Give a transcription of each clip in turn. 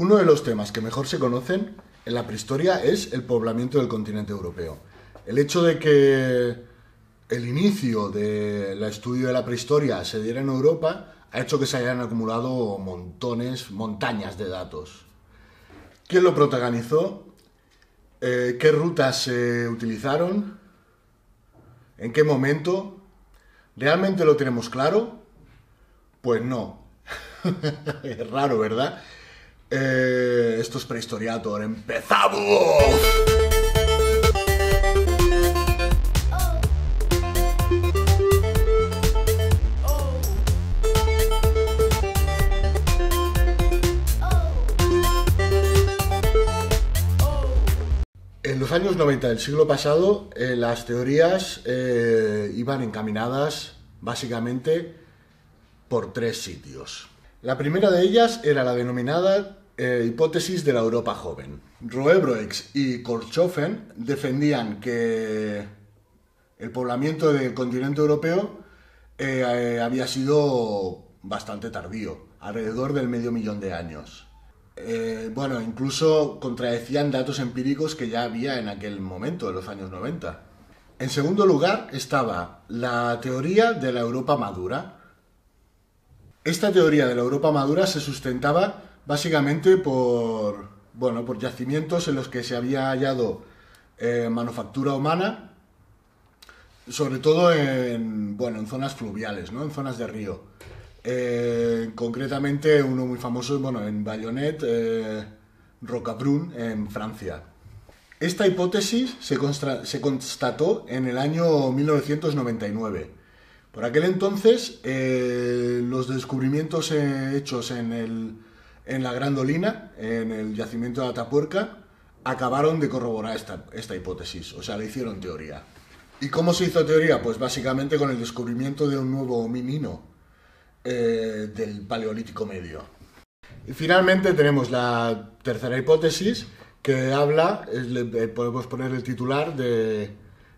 Uno de los temas que mejor se conocen en la prehistoria es el poblamiento del continente europeo. El hecho de que el inicio del estudio de la prehistoria se diera en Europa ha hecho que se hayan acumulado montones, montañas de datos. ¿Quién lo protagonizó? Eh, ¿Qué rutas se utilizaron? ¿En qué momento? ¿Realmente lo tenemos claro? Pues no. es raro, ¿verdad? Eh, esto es Prehistoriator. ¡Empezamos! En los años 90 del siglo pasado, eh, las teorías eh, iban encaminadas básicamente por tres sitios. La primera de ellas era la denominada eh, hipótesis de la Europa joven. Roebroex y Korchofen defendían que el poblamiento del continente europeo había sido bastante tardío, alrededor del medio millón de años. Eh, bueno, incluso contradecían datos empíricos que ya había en aquel momento, en los años 90. En segundo lugar estaba la teoría de la Europa madura. Esta teoría de la Europa madura se sustentaba básicamente por, bueno, por yacimientos en los que se había hallado eh, manufactura humana, sobre todo en, bueno, en zonas fluviales, ¿no? en zonas de río. Eh, concretamente uno muy famoso bueno, en Bayonnet, eh, Rocabrun, en Francia. Esta hipótesis se, se, constató en el año 1999. Por aquel entonces, los descubrimientos hechos en, el, en la Grandolina, en el yacimiento de Atapuerca, acabaron de corroborar esta, esta hipótesis, o sea, le hicieron teoría. ¿Y cómo se hizo teoría? Pues básicamente con el descubrimiento de un nuevo hominino, eh, del Paleolítico Medio. Y finalmente tenemos la tercera hipótesis que habla, eh, podemos poner el titular de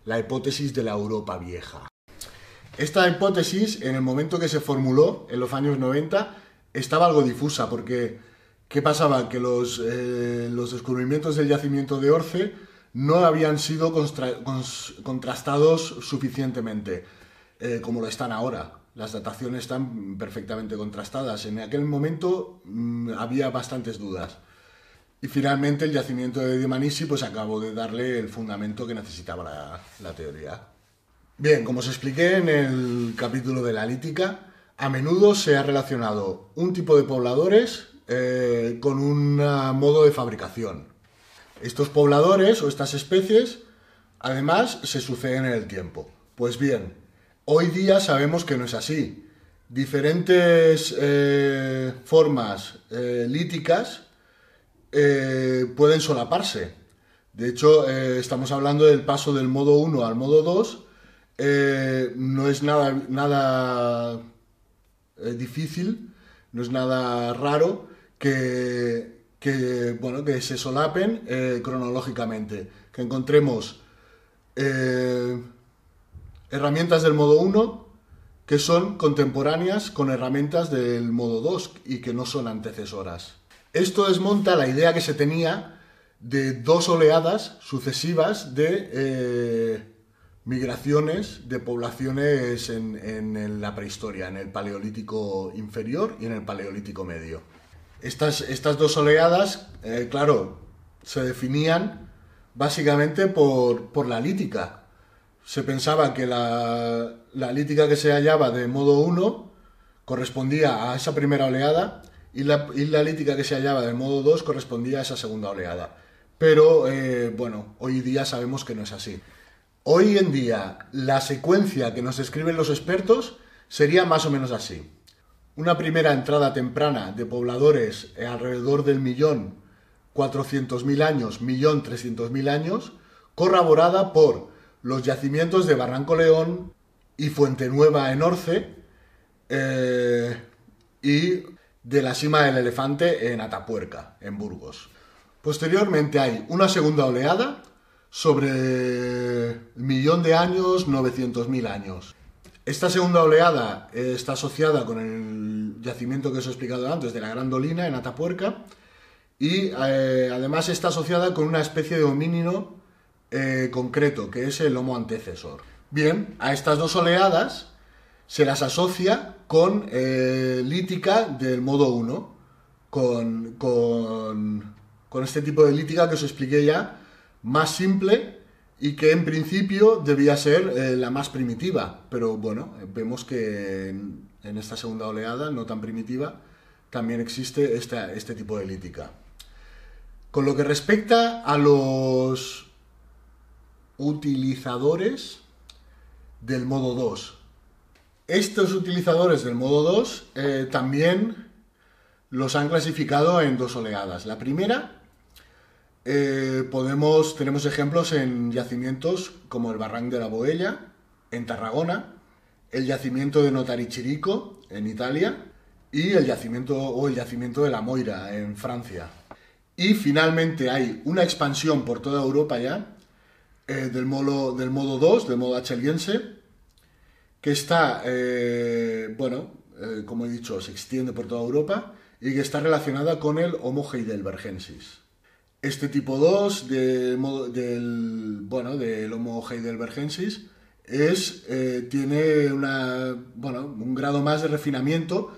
la hipótesis de la Europa vieja. Esta hipótesis, en el momento que se formuló, en los años 90, estaba algo difusa, porque ¿qué pasaba? Que los, eh, los descubrimientos del yacimiento de Orce no habían sido contrastados suficientemente, como lo están ahora las dataciones están perfectamente contrastadas. En aquel momento mm, había bastantes dudas. Y finalmente el yacimiento de Dimanisi pues acabó de darle el fundamento que necesitaba la, teoría. Bien, como os expliqué en el capítulo de la lítica, a menudo se ha relacionado un tipo de pobladores eh, con un modo de fabricación. Estos pobladores o estas especies además se suceden en el tiempo. Pues bien, Hoy día sabemos que no es así. Diferentes eh, formas eh, líticas pueden solaparse. De hecho, estamos hablando del paso del modo 1 al modo 2. no es nada, nada difícil, no es nada raro que, que, bueno, que se solapen cronológicamente. Que encontremos herramientas del modo 1 que son contemporáneas con herramientas del modo 2 y que no son antecesoras. Esto desmonta la idea que se tenía de dos oleadas sucesivas de eh, migraciones de poblaciones en, la prehistoria, en el Paleolítico inferior y en el Paleolítico medio. Estas, estas dos oleadas, eh, claro, se definían básicamente por, por la lítica, se pensaba que la, lítica que se hallaba de modo 1 correspondía a esa primera oleada y la, lítica que se hallaba de modo 2 correspondía a esa segunda oleada. Pero eh, bueno, hoy día sabemos que no es así. Hoy en día la secuencia que nos describen los expertos sería más o menos así. Una primera entrada temprana de pobladores alrededor del millón 400.000 años, millón 300.000 años, corroborada por los yacimientos de Barranco León y Fuente Nueva en Orce eh, y de la cima del elefante en Atapuerca, en Burgos. Posteriormente hay una segunda oleada sobre millón de años, 900.000 años. Esta segunda oleada está asociada con el yacimiento que os he explicado antes de la Gran Dolina en Atapuerca y eh, además está asociada con una especie de homínino eh, concreto, que es el Homo antecesor. Bien, a estas dos oleadas se las asocia con eh, lítica del modo 1, con, con, con este tipo de lítica que os expliqué ya, más simple y que en principio debía ser eh, la más primitiva, pero bueno, vemos que en, esta segunda oleada, no tan primitiva, también existe este tipo de lítica. Con lo que respecta a los utilizadores del modo 2, estos utilizadores del modo 2 eh, también los han clasificado en dos oleadas. La primera eh, tenemos ejemplos en yacimientos como el Barranc de la Boella, en Tarragona, el yacimiento de Notarichirico, en Italia, y el yacimiento, o el yacimiento de La Moira, en Francia. Y finalmente hay una expansión por toda Europa ya, eh, del, modo, del modo 2, del modo acheliense, que está, eh, bueno, como he dicho, se extiende por toda Europa y que está relacionada con el Homo heidelbergensis. Este tipo 2 de, del, bueno, del Homo heidelbergensis es, eh, tiene una, bueno, un grado más de refinamiento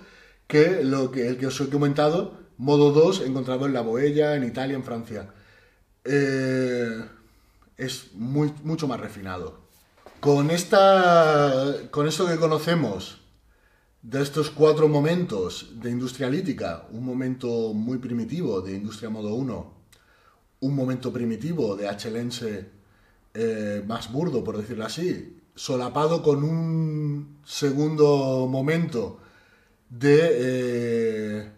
que, lo que el que os he comentado, modo 2 encontrado en la Boella, en Italia, en Francia. Eh, es muy, mucho más refinado. Con, esta, con esto que conocemos de estos cuatro momentos de industria lítica, un momento muy primitivo de industria modo 1, un momento primitivo de Achelense eh, más burdo, por decirlo así, solapado con un segundo momento de, eh,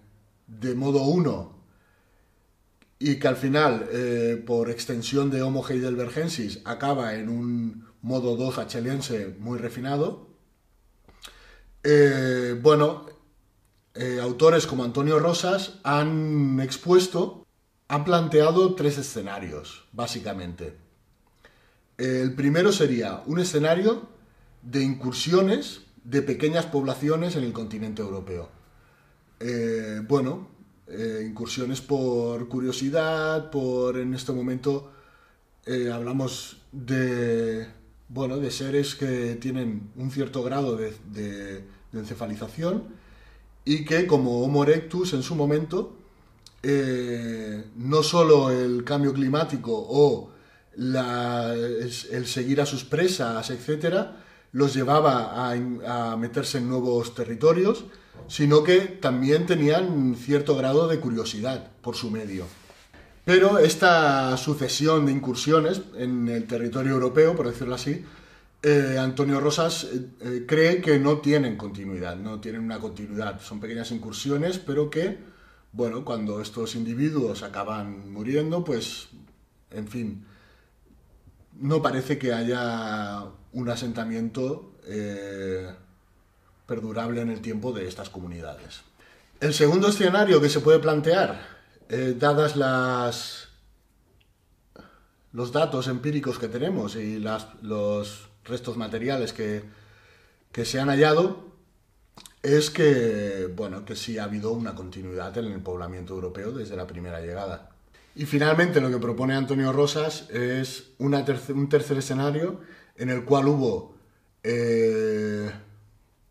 de modo 1 y que al final, eh, por extensión de Homo heidelbergensis, acaba en un modo 2 acheliense muy refinado. bueno, autores como Antonio Rosas han expuesto han planteado tres escenarios, básicamente. El primero sería un escenario de incursiones de pequeñas poblaciones en el continente europeo. Eh, bueno, eh, incursiones por curiosidad, por en este momento eh, hablamos de, bueno, de seres que tienen un cierto grado de, de encefalización y que como Homo erectus en su momento eh, no solo el cambio climático o el, seguir a sus presas, etcétera, los llevaba a, meterse en nuevos territorios, sino que también tenían cierto grado de curiosidad por su medio. Pero esta sucesión de incursiones en el territorio europeo, por decirlo así, eh, Antonio Rosas eh, cree que no tienen continuidad, no tienen una continuidad. Son pequeñas incursiones, pero que bueno, cuando estos individuos acaban muriendo, pues, en fin, no parece que haya un asentamiento eh, perdurable en el tiempo de estas comunidades. El segundo escenario que se puede plantear, eh, dadas las, los datos empíricos que tenemos y los restos materiales que, que se han hallado, es que, bueno, que sí ha habido una continuidad en el poblamiento europeo desde la primera llegada. Y finalmente lo que propone Antonio Rosas es un tercer escenario en el cual hubo eh,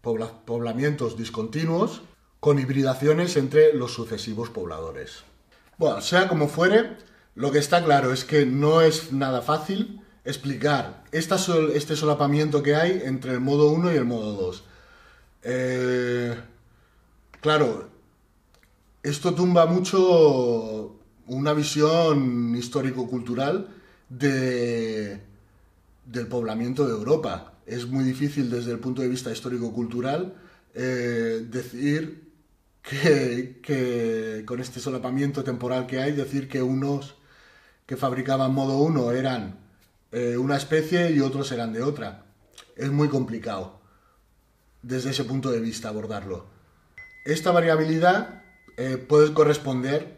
poblamientos discontinuos con hibridaciones entre los sucesivos pobladores. Bueno, sea como fuere, lo que está claro es que no es nada fácil explicar este solapamiento que hay entre el modo 1 y el modo 2 eh, claro, esto tumba mucho una visión histórico-cultural de, del poblamiento de Europa. Es muy difícil desde el punto de vista histórico-cultural eh, decir que, con este solapamiento temporal que hay, decir que unos que fabricaban modo 1 eran eh, una especie y otros eran de otra. Es muy complicado desde ese punto de vista abordarlo. Esta variabilidad eh, puede corresponder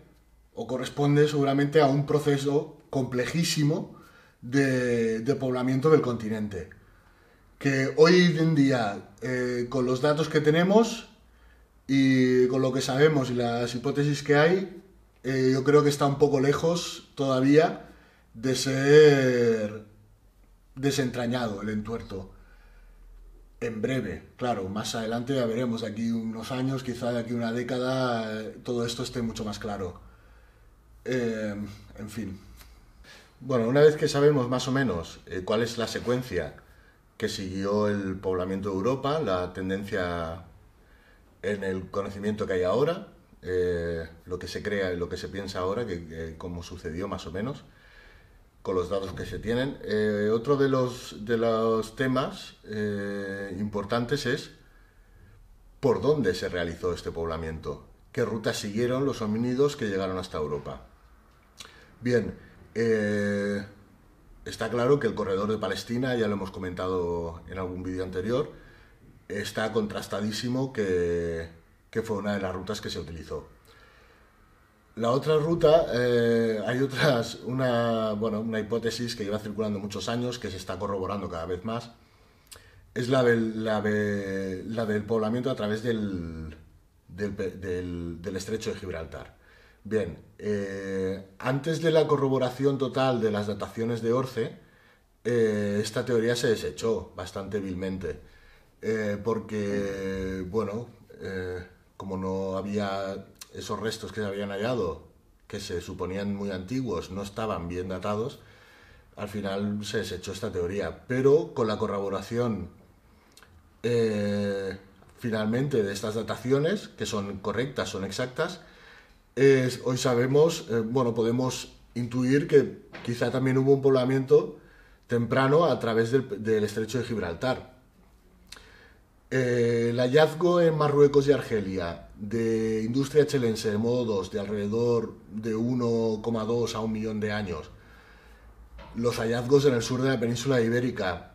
o corresponde seguramente a un proceso complejísimo de, poblamiento del continente, que hoy en día, eh, con los datos que tenemos y con lo que sabemos y las hipótesis que hay, eh, yo creo que está un poco lejos todavía de ser desentrañado el entuerto. En breve, claro, más adelante ya veremos, aquí unos años, quizá de aquí una década, todo esto esté mucho más claro. Eh, en fin. Bueno, una vez que sabemos más o menos eh, cuál es la secuencia que siguió el poblamiento de Europa, la tendencia en el conocimiento que hay ahora, eh, lo que se crea y lo que se piensa ahora, que, cómo sucedió más o menos, con los datos que se tienen. Eh, otro de los, de los temas eh, importantes es por dónde se realizó este poblamiento, qué rutas siguieron los homínidos que llegaron hasta Europa. Bien, Está claro que el corredor de Palestina, ya lo hemos comentado en algún vídeo anterior, está contrastadísimo que, fue una de las rutas que se utilizó. La otra ruta, eh, hay otras, una, bueno, una hipótesis que lleva circulando muchos años, que se está corroborando cada vez más, es la del, la del poblamiento a través del, del estrecho de Gibraltar. Bien, eh, antes de la corroboración total de las dataciones de Orce, eh, esta teoría se desechó bastante vilmente, porque, bueno, como no había esos restos que se habían hallado, que se suponían muy antiguos, no estaban bien datados, al final se desechó esta teoría. Pero con la corroboración finalmente de estas dataciones, que son correctas, son exactas, hoy sabemos, eh, bueno, podemos intuir que quizá también hubo un poblamiento temprano a través del, estrecho de Gibraltar. Eh, el hallazgo en Marruecos y Argelia de industria chelense de modo 2 de alrededor de 1,2 a 1 millón de años, los hallazgos en el sur de la península ibérica,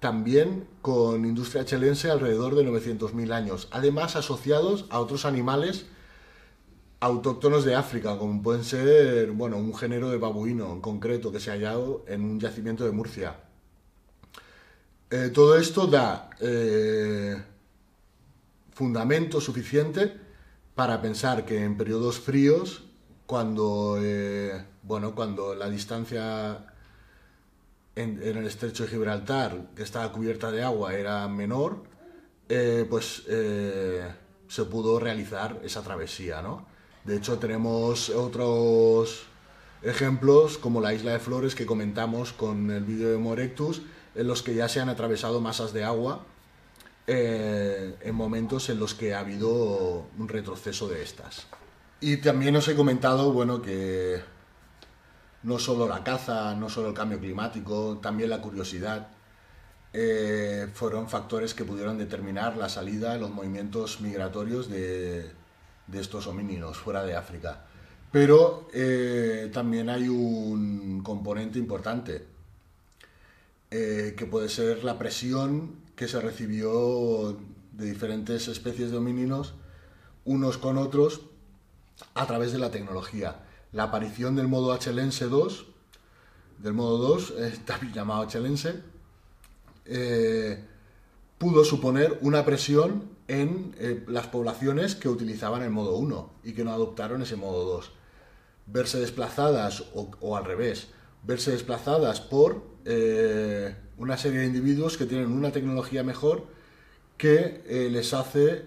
también con industria chelense alrededor de 900.000 años, además asociados a otros animales autóctonos de África, como pueden ser, bueno, un género de babuino en concreto que se ha hallado en un yacimiento de Murcia. Eh, todo esto da eh, fundamento suficiente para pensar que en periodos fríos, cuando, eh, bueno, cuando la distancia en, el estrecho de Gibraltar, que estaba cubierta de agua, era menor, pues se pudo realizar esa travesía, ¿no? De hecho, tenemos otros ejemplos como la isla de Flores que comentamos con el vídeo de Morectus, en los que ya se han atravesado masas de agua eh, en momentos en los que ha habido un retroceso de estas. Y también os he comentado, bueno, que no solo la caza, no solo el cambio climático, también la curiosidad eh, fueron factores que pudieron determinar la salida, los movimientos migratorios de, de estos homínidos fuera de África. Pero eh, también hay un componente importante, eh, que puede ser la presión que se recibió de diferentes especies de homínidos, unos con otros, a través de la tecnología. La aparición del modo HLense 2, del modo 2, también llamado HLense, eh, pudo suponer una presión en eh, las poblaciones que utilizaban el modo 1 y que no adoptaron ese modo 2. Verse desplazadas o, al revés, verse desplazadas por eh, una serie de individuos que tienen una tecnología mejor que eh, les hace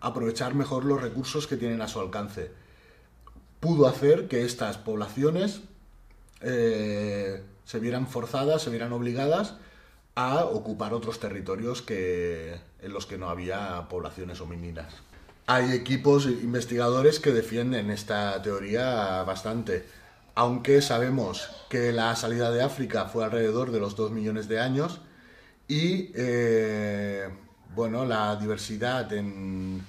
aprovechar mejor los recursos que tienen a su alcance. Pudo hacer que estas poblaciones se vieran forzadas, se vieran obligadas a ocupar otros territorios que, en los que no había poblaciones homínidas. Hay equipos investigadores que defienden esta teoría bastante, aunque sabemos que la salida de África fue alrededor de los 2 millones de años y eh, bueno, la diversidad en,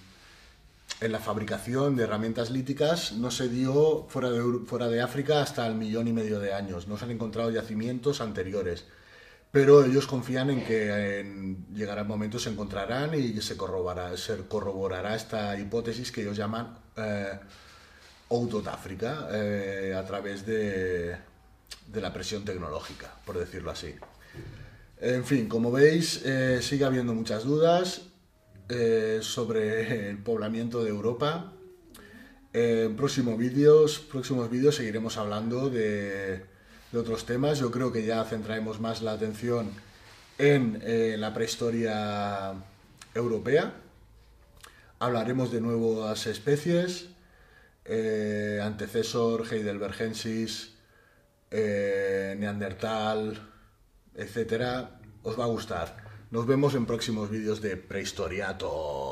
en la fabricación de herramientas líticas no se dio fuera de, fuera de África hasta el millón y medio de años. No se han encontrado yacimientos anteriores pero ellos confían en que en, llegará el momento se encontrarán y se corroborará, se corroborará esta hipótesis que ellos llaman eh, Out África eh, a través de, de, la presión tecnológica, por decirlo así. En fin, como veis, eh, sigue habiendo muchas dudas eh, sobre el poblamiento de Europa. En próximos vídeos, próximos vídeos seguiremos hablando de, de, otros temas. Yo creo que ya centraremos más la atención en la prehistoria europea. Hablaremos de nuevas especies, eh, antecesor, heidelbergensis, eh, neandertal, etcétera. Os va a gustar. Nos vemos en próximos vídeos de Prehistoriato.